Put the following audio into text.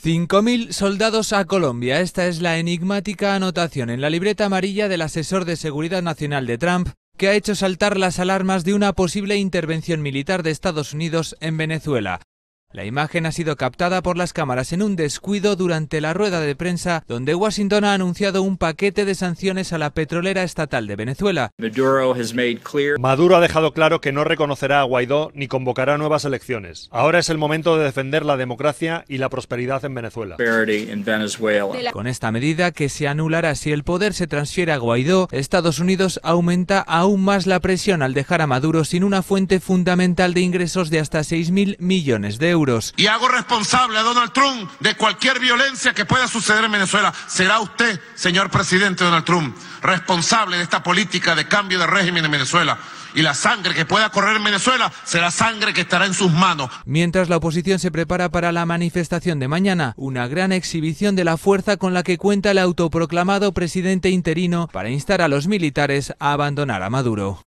5.000 soldados a Colombia. Esta es la enigmática anotación en la libreta amarilla del asesor de seguridad nacional de Trump que ha hecho saltar las alarmas de una posible intervención militar de Estados Unidos en Venezuela. La imagen ha sido captada por las cámaras en un descuido durante la rueda de prensa donde Washington ha anunciado un paquete de sanciones a la petrolera estatal de Venezuela. Maduro ha dejado claro que no reconocerá a Guaidó ni convocará nuevas elecciones. Ahora es el momento de defender la democracia y la prosperidad en Venezuela. Con esta medida, que se anulará si el poder se transfiere a Guaidó, Estados Unidos aumenta aún más la presión al dejar a Maduro sin una fuente fundamental de ingresos de hasta 6.000 millones de euros. Y hago responsable a Donald Trump de cualquier violencia que pueda suceder en Venezuela. Será usted, señor presidente Donald Trump, responsable de esta política de cambio de régimen en Venezuela. Y la sangre que pueda correr en Venezuela será sangre que estará en sus manos. Mientras la oposición se prepara para la manifestación de mañana, una gran exhibición de la fuerza con la que cuenta el autoproclamado presidente interino para instar a los militares a abandonar a Maduro.